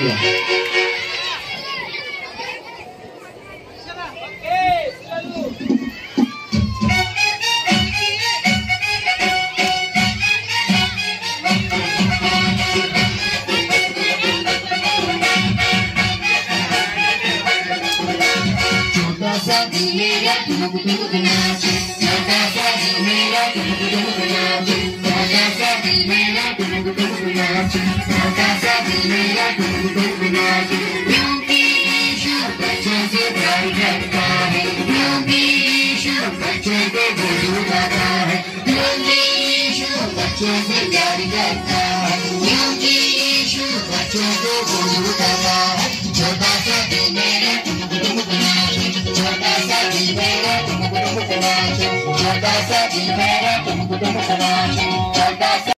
Yeah. छोटा सा दिल मेरा टुमुक टुमुक नाचे छोटा सा मेरा टुमुक टुमुक नाचे छोटा सा मेरा टुमुक टुमुक नाचे छोटा सा मेरा टुमुक टुमुक नाचे क्योंकि यीशु बच्चों से प्यार करता है क्योंकि यीशु बच्चों को गोद उठाता है क्योंकि यीशु बच्चों से प्यार करता है क्योंकि यीशु बच्चों को गोद उठाता है छोटा सा दिल मेरा टुमुक टुमुक नाचे